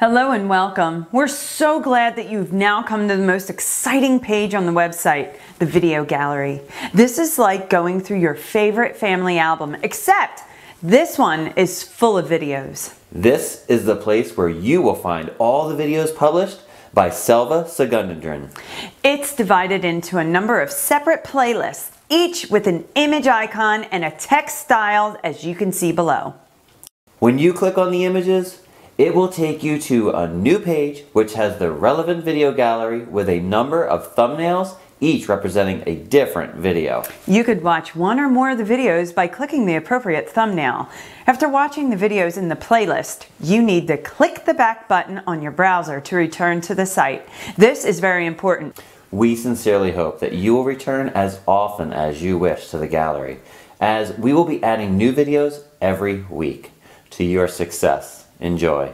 Hello and welcome. We're so glad that you've now come to the most exciting page on the website, the video gallery. This is like going through your favorite family album, except this one is full of videos. This is the place where you will find all the videos published by Selva Sugunendran. It's divided into a number of separate playlists, each with an image icon and a text style as you can see below. When you click on the images, it will take you to a new page which has the relevant video gallery with a number of thumbnails, each representing a different video. You could watch one or more of the videos by clicking the appropriate thumbnail. After watching the videos in the playlist, you need to click the back button on your browser to return to the site. This is very important. We sincerely hope that you will return as often as you wish to the gallery, as we will be adding new videos every week to your success. Enjoy.